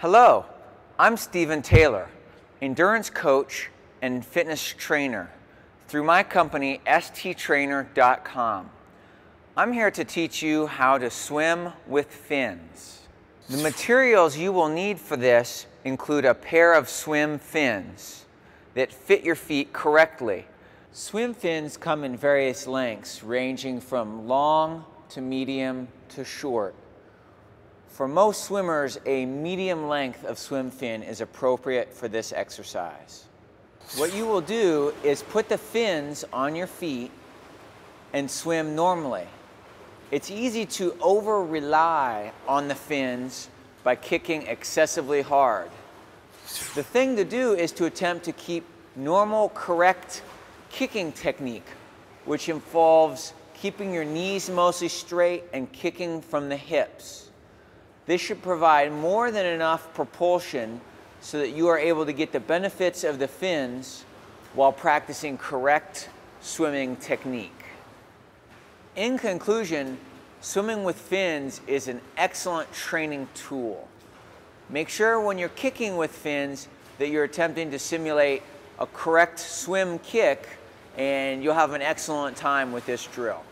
Hello, I'm Stephen Taylor, endurance coach and fitness trainer through my company sttrainer.com. I'm here to teach you how to swim with fins. The materials you will need for this include a pair of swim fins that fit your feet correctly. Swim fins come in various lengths ranging from long to medium to short. For most swimmers, a medium length of swim fin is appropriate for this exercise. What you will do is put the fins on your feet and swim normally. It's easy to over rely on the fins by kicking excessively hard. The thing to do is to attempt to keep normal, correct kicking technique, which involves keeping your knees mostly straight and kicking from the hips. This should provide more than enough propulsion so that you are able to get the benefits of the fins while practicing correct swimming technique. In conclusion, swimming with fins is an excellent training tool. Make sure when you're kicking with fins that you're attempting to simulate a correct swim kick and you'll have an excellent time with this drill.